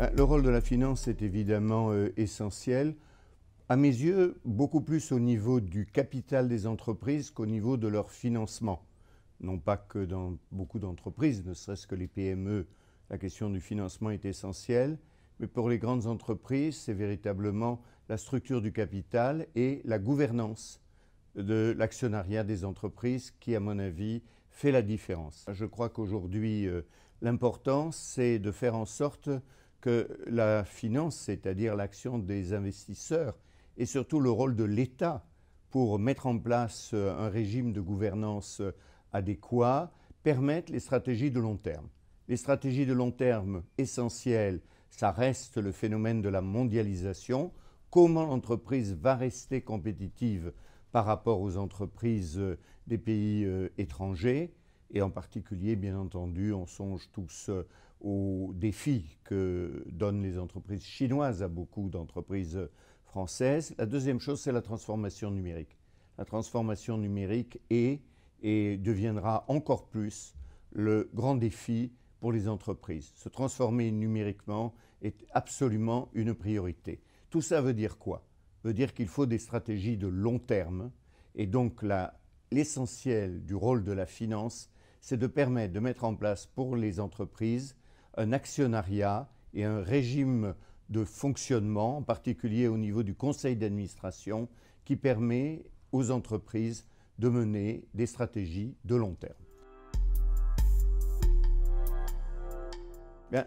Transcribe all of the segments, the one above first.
Ben, le rôle de la finance est évidemment euh, essentiel. À mes yeux, beaucoup plus au niveau du capital des entreprises qu'au niveau de leur financement. Non pas que dans beaucoup d'entreprises, ne serait-ce que les PME, la question du financement est essentielle, mais pour les grandes entreprises, c'est véritablement la structure du capital et la gouvernance de l'actionnariat des entreprises qui, à mon avis, fait la différence. Je crois qu'aujourd'hui, euh, l'important, c'est de faire en sorte que la finance, c'est-à-dire l'action des investisseurs, et surtout le rôle de l'État pour mettre en place euh, un régime de gouvernance euh, adéquat, permettent les stratégies de long terme. Les stratégies de long terme essentielles, ça reste le phénomène de la mondialisation. Comment l'entreprise va rester compétitive par rapport aux entreprises euh, des pays étrangers? Et en particulier, bien entendu, on songe tous aux défis que donnent les entreprises chinoises à beaucoup d'entreprises françaises. La deuxième chose, c'est la transformation numérique. La transformation numérique est et deviendra encore plus le grand défi pour les entreprises. Se transformer numériquement est absolument une priorité. Tout ça veut dire quoi? Veut dire qu'il faut des stratégies de long terme. Et donc l'essentiel du rôle de la finance, c'est de permettre de mettre en place pour les entreprises un actionnariat et un régime de fonctionnement, en particulier au niveau du conseil d'administration, qui permet aux entreprises de mener des stratégies de long terme.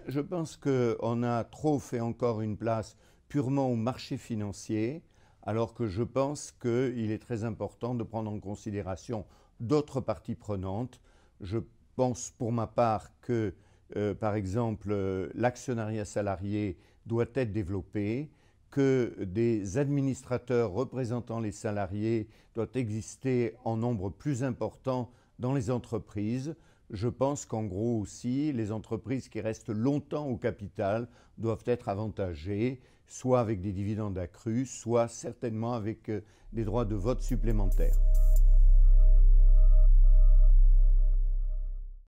je pense qu'on a trop fait encore une place purement au marché financier, alors que je pense qu'il est très important de prendre en considération d'autres parties prenantes. Je pense pour ma part que, euh, par exemple, euh, l'actionnariat salarié doit être développé, que des administrateurs représentant les salariés doivent exister en nombre plus important dans les entreprises. Je pense qu'en gros aussi, les entreprises qui restent longtemps au capital doivent être avantagées soit avec des dividendes accrus, soit certainement avec euh, des droits de vote supplémentaires.